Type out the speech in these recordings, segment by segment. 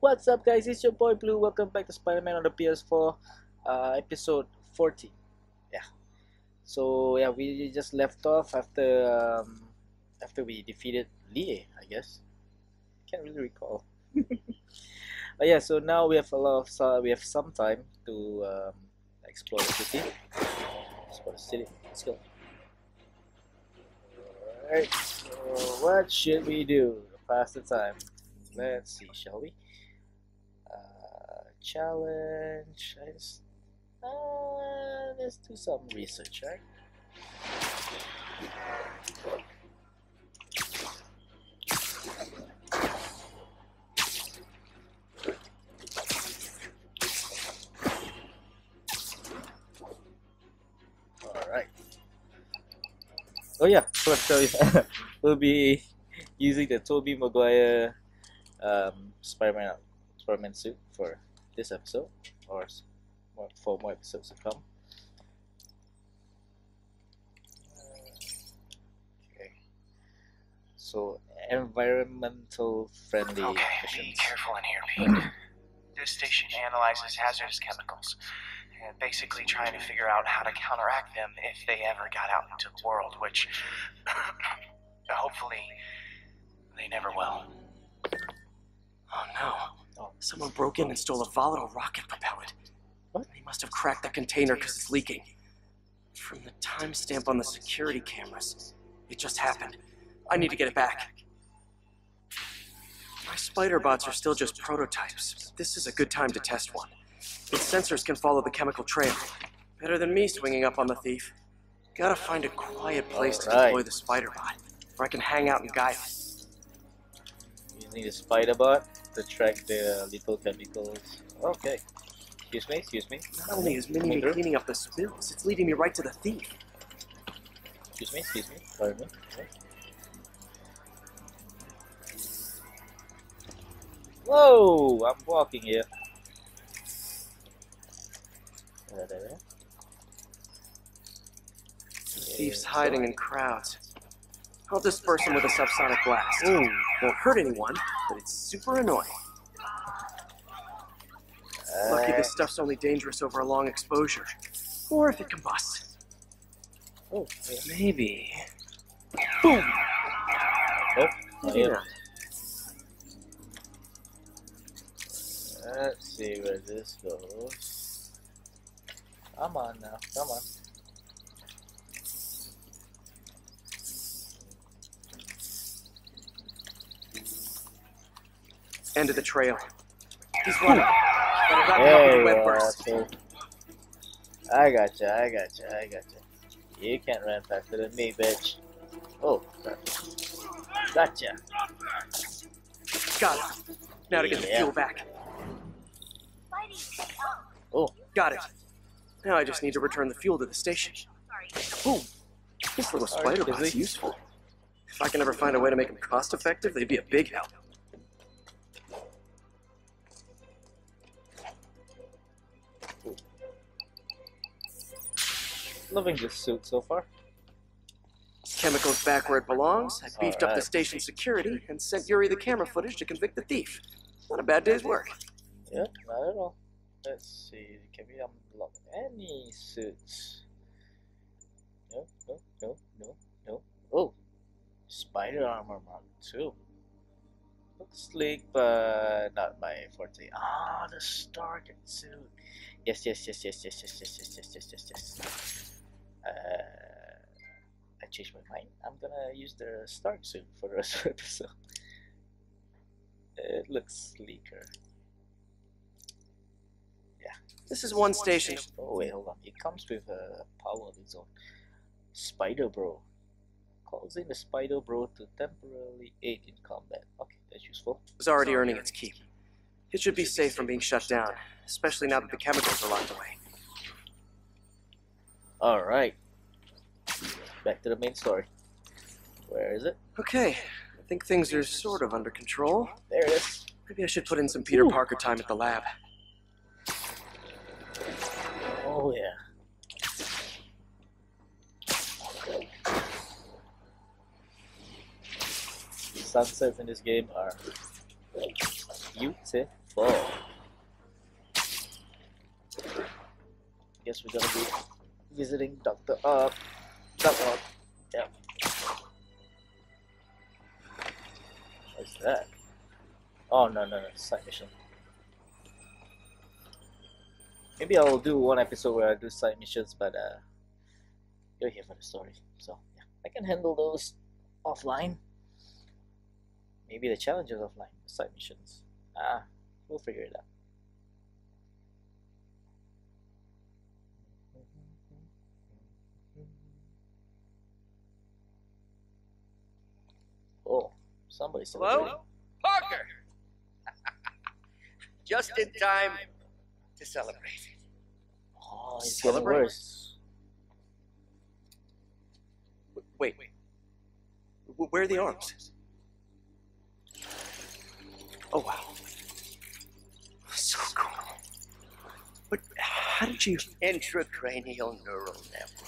What's up, guys? It's your boy Blue. Welcome back to Spider-Man on the PS4, uh, episode 40. Yeah. So yeah, we just left off after um, after we defeated Lee, I guess. Can't really recall. but yeah, so now we have a lot of so we have some time to um, explore the city. Explore the city. Let's go. Alright. So what should we do pass the time? Let's see, shall we? Challenge. Let's, uh, let's do some research, right? Oh yeah, to tell you. we'll be using the Tobey Maguire um, Spider-Man Spider-Man suit for this episode, or s- more, for more episodes to come. Uh, okay. So environmental friendly Okay, be careful in here, Pete. This station analyzes hazardous chemicals, and basically trying to figure out how to counteract them if they ever got out into the world, which hopefully they never will. Oh no. Oh. Someone broke in and stole a volatile rocket propellant. What? They must have cracked the container because it's leaking. From the timestamp on the security cameras, it just happened. I need to get it back. My spider bots are still just prototypes. This is a good time to test one. Its sensors can follow the chemical trail. Better than me swinging up on the thief. Gotta find a quiet place to deploy the spider bot, where I can hang out and guide it. You need a spider bot to track the little chemicals. Okay. Excuse me, excuse me. Not only is Minnie cleaning up the spills, it's leading me right to the thief. Excuse me, excuse me. Pardon me. Whoa! I'm walking here. The thief's hiding in crowds. I'll disperse him with a subsonic blast. Won't hurt anyone, but it's super annoying. Lucky Uh, this stuff's only dangerous over a long exposure. Or if it combusts. oh, yeah. Maybe. Nope. Not Maybe not. Let's see where this goes. Come on now, come on. End of the trail. He's running. Better wrap him up with There a you web are, burst. I gotcha, I gotcha, I gotcha. You can't run faster than me, bitch. Oh, gotcha. Gotcha. Got it. Now to get the fuel back. Oh, Got it. Now I just need to return the fuel to the station. Boom. This little spider bot's Kizzy. useful. If I can ever find a way to make them cost effective, they'd be a big help. Loving this suit so far. Chemicals back where it belongs. I beefed up the station security and sent Yuri the camera footage to convict the thief. Not a bad day's work. Yeah, not at all. Let's see, can we unlock any suits? No, no, no, no, no. Oh, spider armor mark two. Looks sleek, but not my forte. Ah, the Stark suit. Yes, yes, yes, yes, yes, yes, yes, yes, yes, yes, yes, yes. Uh, I changed my mind. I'm gonna use the Stark suit for the rest of the episode. It looks sleeker. Yeah. This is one station. Oh wait, hold on. It comes with a power of its own. Spider Bro calls in the Spider Bro to temporarily aid in combat. Okay, that's useful. It's already earning its keep. It should be safe from being shut down, especially now that the chemicals are locked away. All right, back to the main story. Where is it? Okay, I think things are sort of under control. There it is. Maybe I should put in some Peter Ooh. Parker time at the lab. Oh yeah. Sunsets in this game are beautiful. Guess we're gonna be visiting Up. Doctor Up. Yep. What's that? Oh no no no side mission. Maybe I'll do one episode where I do side missions, but uh, you're here for the story, so yeah, I can handle those offline. Maybe the challenges offline, side missions. Ah, we'll figure it out. Oh, somebody's Hello? Parker! Just in time to celebrate. Oh, it's getting Celebrate? worse. Wait. W- Where are the arms? Oh, wow. So cool. But how did you. Intracranial neural network.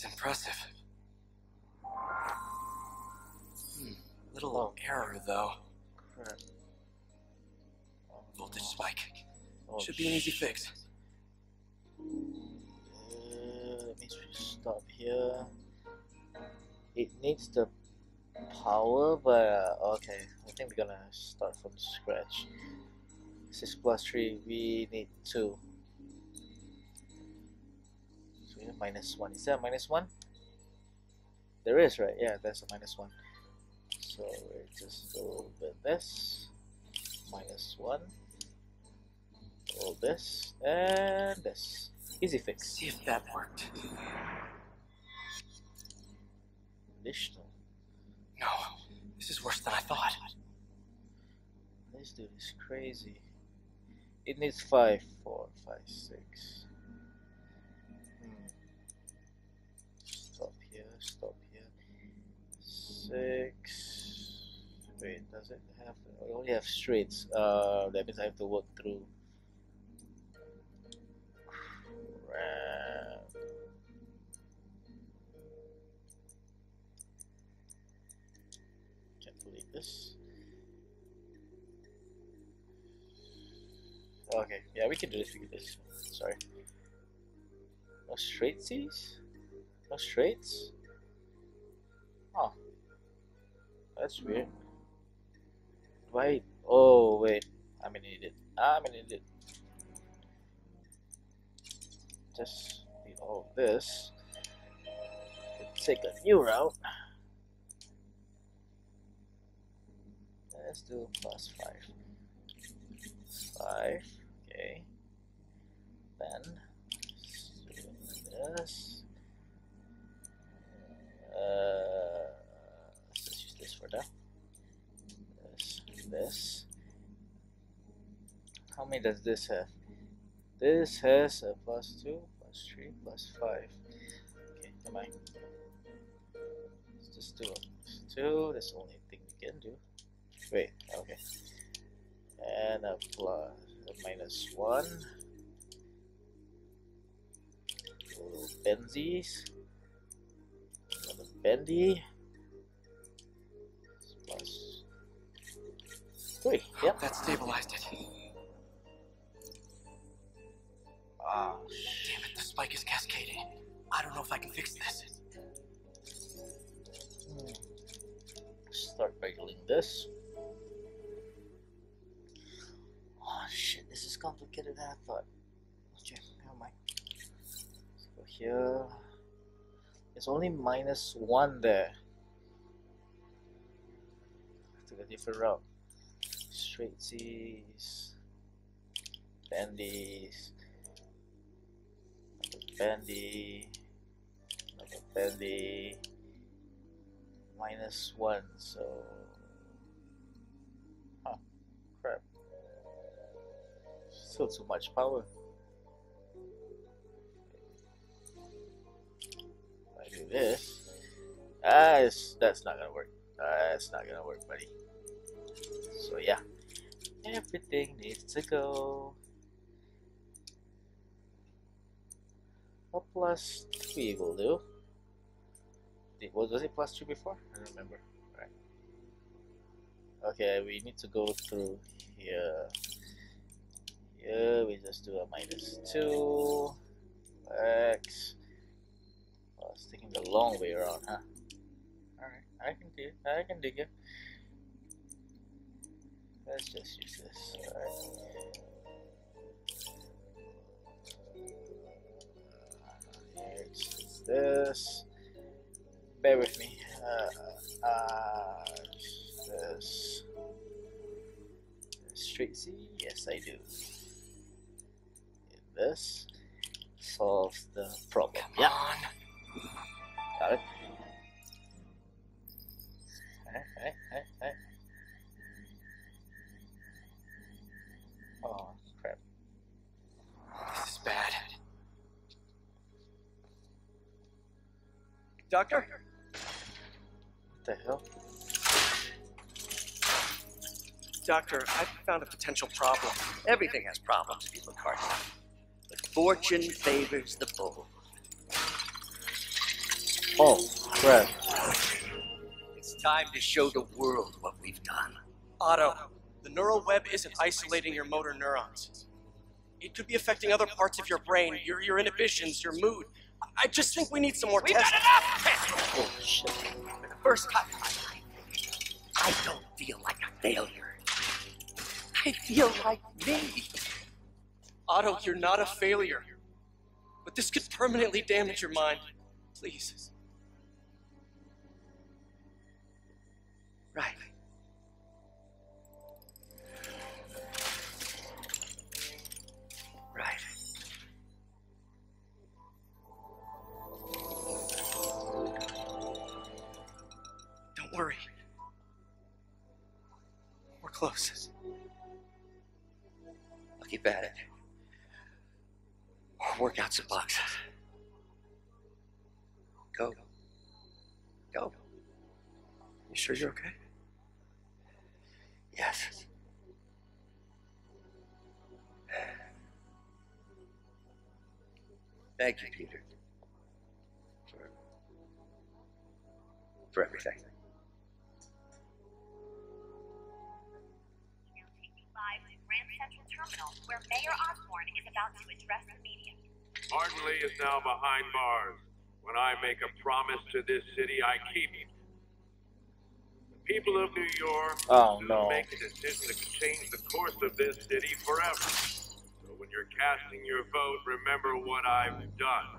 is impressive. Hmm, little oh. error though. Voltage spike. Oh, Should be an easy fix. Uh, let me stop here. It needs the power, but uh, okay. I think we're gonna start from scratch. 6 plus 3, we need 2 minus 1. Is there a minus 1? There is, right? Yeah, there's a minus 1. So we just a little bit this, minus 1, all this, and this. Easy fix. See if that worked. Conditional. No, this is worse than I thought. This dude is crazy. It needs 5, 4, 5, 6. Stop here. Six. Wait, does it have? I only have straights. Uh, that means I have to work through. Crap. Believe this. Okay, yeah, we can do this, we can do this. Sorry. No straightsies? No straights? That's weird. Wait. Oh, wait. I'm an idiot. I'm an idiot. Just need all of this. Take a new route. Let's do plus five. Five. Okay. Then let's this. Uh, let's use this. This. How many does this have? This has a plus two, plus three, plus five. Okay, come on. Let's just do a plus two. That's the only thing we can do. Wait, okay. And a plus, a minus one. Little benzies. Another bendy. Three. Yep. That stabilized it. Ah, Damn it, the spike is cascading. I don't know if I can fix this. Hmm. Start regulating this. Oh shit, this is complicated than I thought. Okay, never mind. Let's go here. It's only minus one there. Took a different route. C's. Bendies. Bendy. Another bendy. minus one, so. Huh. Crap. Still too much power. I do this. Ah, that's not gonna work. That's not gonna work, buddy. So, yeah. Everything needs to go. A plus three will do. Did- Was, it plus two before? I don't remember. Right. Okay, we need to go through here. Here we just do a minus two. X. I was taking the long way around, huh? Alright, I can do it. I can dig it. Let's just use this. Alright. Here's this. Bear with me. Uh, uh, this. Straight C? Yes, I do. This solves the problem. Come on. Got it. Hey, hey, hey, Doctor? What the hell? Doctor, I found a potential problem. Everything has problems if you look hard enough. But fortune favors the bold. Oh, crap. It's time to show the world what we've done. Otto, the neural web isn't isolating your motor neurons. It could be affecting other parts of your brain, your, your inhibitions, your mood. I just think we need some more We've tests. got enough! Oh, shit. For the first time in my life, I don't feel like a failure. I feel like me. Otto, you're not a failure. But this could permanently damage your mind. Please. Right. Right. Close. I'll keep at it. Work out some bucks. Go. Go. You sure you're okay? Yes. Thank you, Peter. For, for everything. Terminal, where Mayor Osborn is about to address the media. Martin Lee is now behind bars. When I make a promise to this city, I keep it. The people of New York Oh, no. make a decision that can change the course of this city forever. So when you're casting your vote, remember what I've done.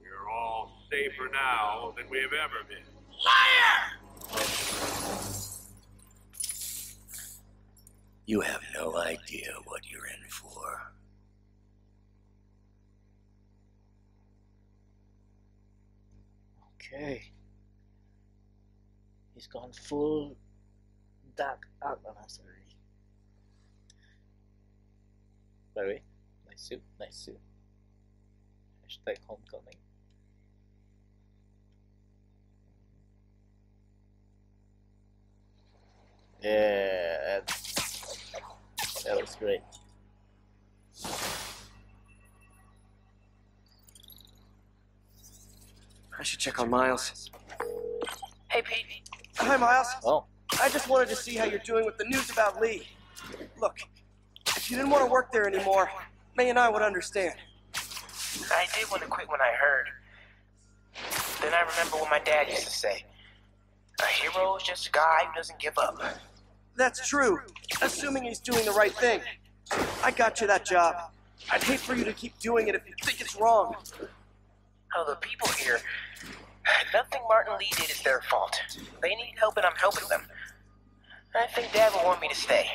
We are all safer now than we have ever been. You have no idea what you're in for. Okay. He's gone full dark out on us already. By the way, nice suit, nice suit. Hashtag homecoming. Yeah, that, that looks great. I should check on Miles. Hey, Pete. Hi, Miles. Oh, I just wanted to see how you're doing with the news about Lee. Look, if you didn't want to work there anymore, May and I would understand. I did want to quit when I heard. Then I remember what my dad used to say. A hero is just a guy who doesn't give up. That's true, assuming he's doing the right thing. I got you that job. I'd hate for you to keep doing it if you think it's wrong. Oh, the people here. Nothing Martin Lee did is their fault. They need help and I'm helping them. I think Dad will want me to stay.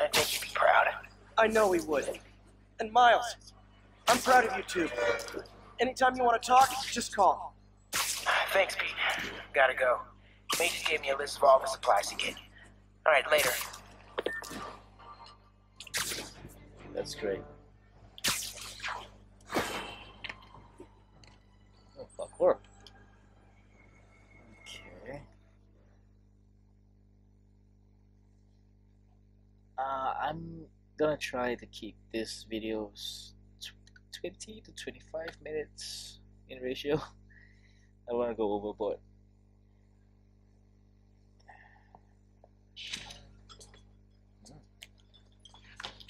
I think he'd be proud. I know he would. And Miles, I'm proud of you too. Anytime you want to talk, just call. Thanks, Pete. Gotta go. May just gave me a list of all the supplies to get. Alright, later. That's great. Oh, fuck work. Okay. Uh, I'm gonna try to keep these videos 20 to 25 minutes in ratio. I wanna go overboard.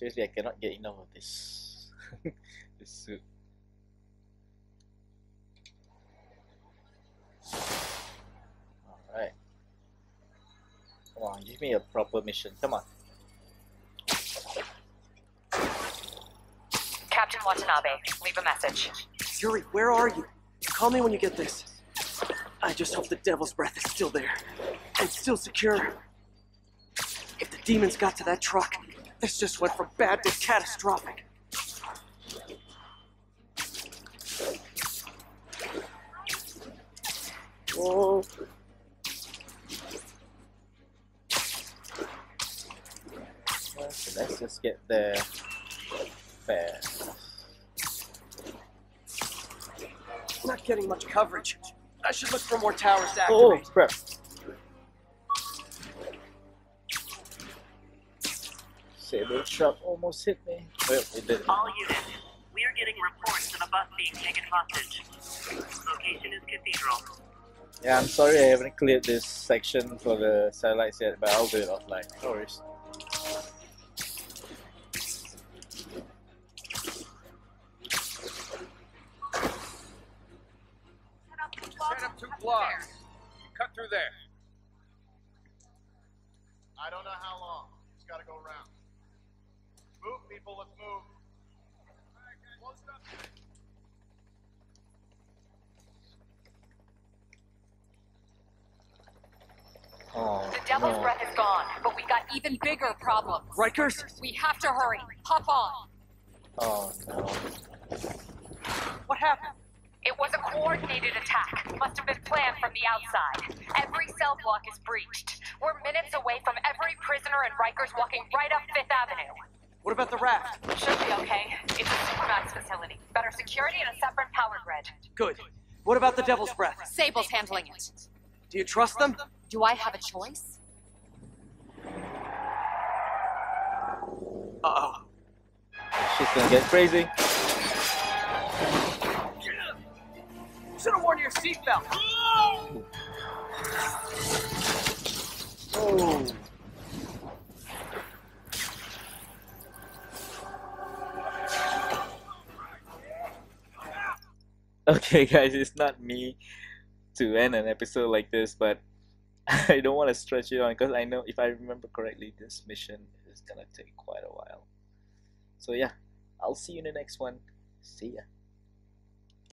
Seriously, I cannot get enough of this. this suit. Alright. Come on, give me a proper mission. Come on. Captain Watanabe, leave a message. Yuri, where are you? Call me when you get this. I just hope the devil's breath is still there and still secure. If the demons got to that truck, this just went from bad to catastrophic. Oh, Okay, let's just get there fast. Not getting much coverage. I should look for more towers to Oh, activate. crap. Sable truck almost hit me. Well, it didn't. All units, we are getting reports of a bus being taken hostage. Location is Cathedral. Yeah, I'm sorry I haven't cleared this section for the satellites yet, but I'll do it offline. No worries. Set up two blocks. Cut through there. I don't know how long. Just gotta go around. Move, people, let's move. Close it up. Oh, The devil's no. breath is gone, but we got even bigger problems. Rikers? We have to hurry. Hop on. Oh no. What happened? It was a coordinated attack. Must have been planned from the outside. Every cell block is breached. We're minutes away from every prisoner and Rikers walking right up Fifth Avenue. What about the raft? Should be okay. It's a Supermax facility. Better security and a separate power grid. Good. What about the devil's breath? Sable's handling it. Do you trust them? Do I have a choice? Uh oh. She's gonna get crazy. Should have worn your seatbelt. Oh. Okay, guys, it's not me to end an episode like this, but I don't want to stretch it on because I know if I remember correctly, this mission is gonna take quite a while. So, yeah, I'll see you in the next one. See ya.